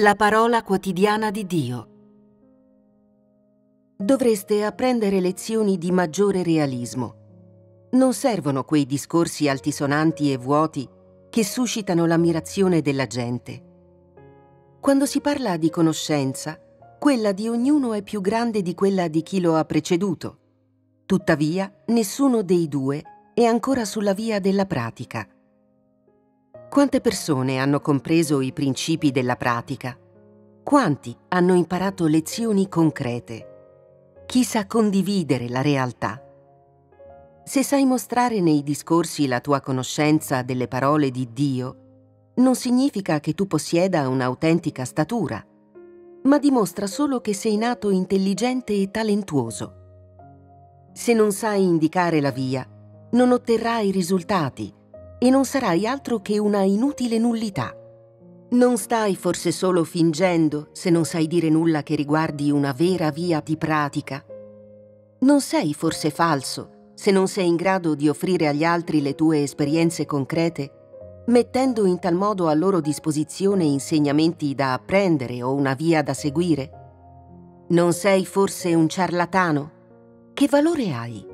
La parola quotidiana di Dio. Dovreste apprendere lezioni di maggiore realismo. Non servono quei discorsi altisonanti e vuoti che suscitano l'ammirazione della gente. Quando si parla di conoscenza, quella di ognuno è più grande di quella di chi lo ha preceduto. Tuttavia, nessuno dei due è ancora sulla via della pratica. Quante persone hanno compreso i principi della pratica? Quanti hanno imparato lezioni concrete? Chi sa condividere la realtà? Se sai mostrare nei discorsi la tua conoscenza delle parole di Dio, non significa che tu possieda un'autentica statura, ma dimostra solo che sei nato intelligente e talentuoso. Se non sai indicare la via, non otterrai risultati e non sarai altro che una inutile nullità. Non stai forse solo fingendo se non sai dire nulla che riguardi una vera via di pratica? Non sei forse falso se non sei in grado di offrire agli altri le tue esperienze concrete, mettendo in tal modo a loro disposizione insegnamenti da apprendere o una via da seguire? Non sei forse un ciarlatano? Che valore hai?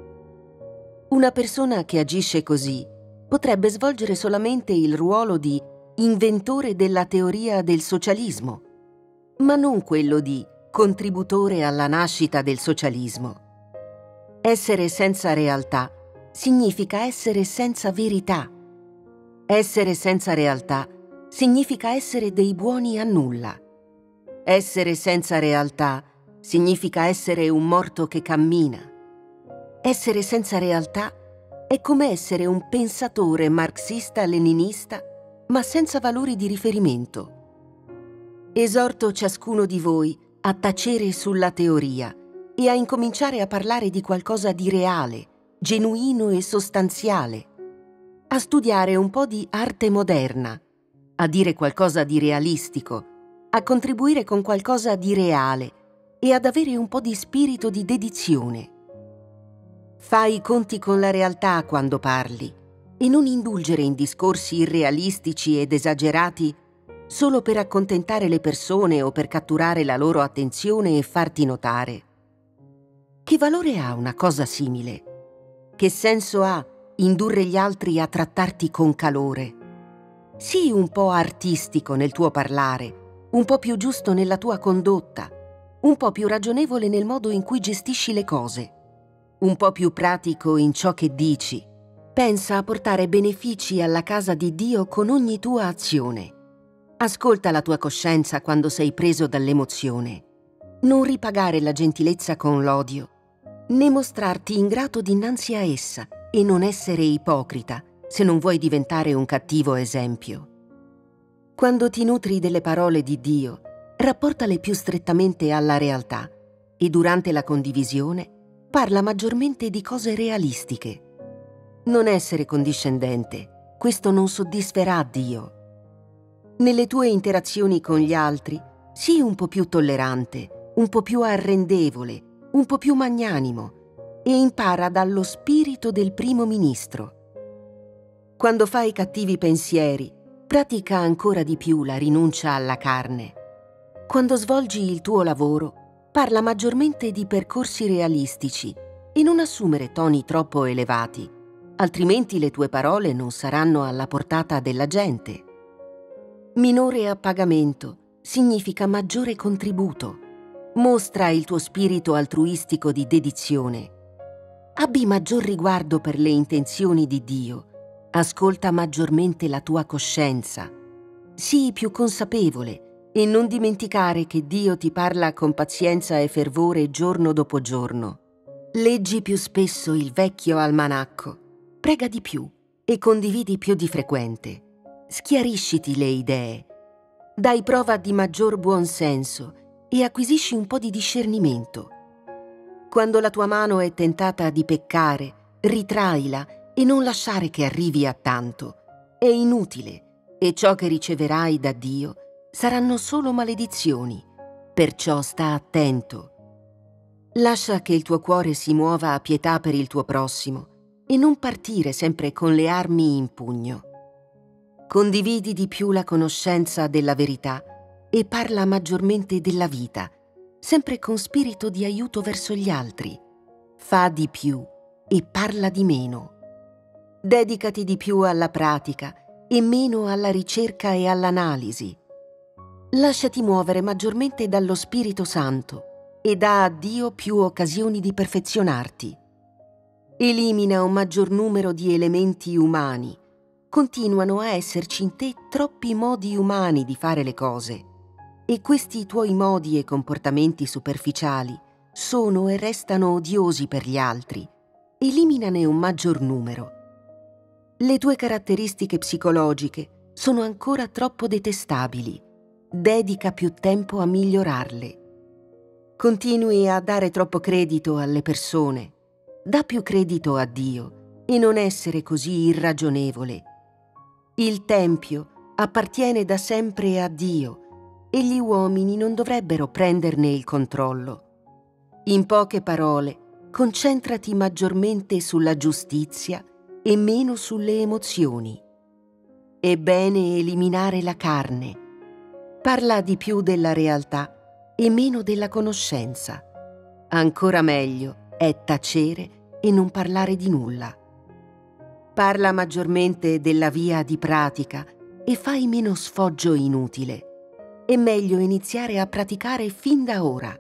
Una persona che agisce così potrebbe svolgere solamente il ruolo di inventore della teoria del socialismo, ma non quello di contributore alla nascita del socialismo. Essere senza realtà significa essere senza verità. Essere senza realtà significa essere dei buoni a nulla. Essere senza realtà significa essere un morto che cammina. Essere senza realtà è come essere un pensatore marxista-leninista ma senza valori di riferimento. Esorto ciascuno di voi a tacere sulla teoria e a incominciare a parlare di qualcosa di reale, genuino e sostanziale, a studiare un po' di arte moderna, a dire qualcosa di realistico, a contribuire con qualcosa di reale e ad avere un po' di spirito di dedizione. Fai i conti con la realtà quando parli e non indulgere in discorsi irrealistici ed esagerati solo per accontentare le persone o per catturare la loro attenzione e farti notare. Che valore ha una cosa simile? Che senso ha indurre gli altri a trattarti con calore? Sii un po' artistico nel tuo parlare, un po' più giusto nella tua condotta, un po' più ragionevole nel modo in cui gestisci le cose un po' più pratico in ciò che dici. Pensa a portare benefici alla casa di Dio con ogni tua azione. Ascolta la tua coscienza quando sei preso dall'emozione. Non ripagare la gentilezza con l'odio, né mostrarti ingrato dinanzi a essa e non essere ipocrita se non vuoi diventare un cattivo esempio. Quando ti nutri delle parole di Dio, rapportale più strettamente alla realtà e durante la condivisione parla maggiormente di cose realistiche. Non essere condiscendente, questo non soddisferà Dio. Nelle tue interazioni con gli altri, sii un po' più tollerante, un po' più arrendevole, un po' più magnanimo e impara dallo spirito del primo ministro. Quando fai cattivi pensieri, pratica ancora di più la rinuncia alla carne. Quando svolgi il tuo lavoro, parla maggiormente di percorsi realistici e non assumere toni troppo elevati, altrimenti le tue parole non saranno alla portata della gente. Minore appagamento significa maggiore contributo. Mostra il tuo spirito altruistico di dedizione. Abbi maggior riguardo per le intenzioni di Dio. Ascolta maggiormente la tua coscienza. Sii più consapevole e non dimenticare che Dio ti parla con pazienza e fervore giorno dopo giorno. Leggi più spesso il vecchio almanacco, prega di più e condividi più di frequente. Schiarisciti le idee, dai prova di maggior buonsenso e acquisisci un po' di discernimento. Quando la tua mano è tentata di peccare, ritraila e non lasciare che arrivi a tanto. È inutile e ciò che riceverai da Dio saranno solo maledizioni, perciò sta attento. Lascia che il tuo cuore si muova a pietà per il tuo prossimo e non partire sempre con le armi in pugno. Condividi di più la conoscenza della verità e parla maggiormente della vita, sempre con spirito di aiuto verso gli altri. Fa di più e parla di meno. Dedicati di più alla pratica e meno alla ricerca e all'analisi. Lasciati muovere maggiormente dallo Spirito Santo e dà a Dio più occasioni di perfezionarti. Elimina un maggior numero di elementi umani. Continuano a esserci in te troppi modi umani di fare le cose e questi tuoi modi e comportamenti superficiali sono e restano odiosi per gli altri. Eliminane un maggior numero. Le tue caratteristiche psicologiche sono ancora troppo detestabili. Dedica più tempo a migliorarle. Continui a dare troppo credito alle persone. Da più credito a Dio e non essere così irragionevole. Il Tempio appartiene da sempre a Dio e gli uomini non dovrebbero prenderne il controllo. In poche parole, concentrati maggiormente sulla giustizia e meno sulle emozioni. È bene eliminare la carne. Parla di più della realtà e meno della conoscenza. Ancora meglio è tacere e non parlare di nulla. Parla maggiormente della via di pratica e fai meno sfoggio inutile. È meglio iniziare a praticare fin da ora.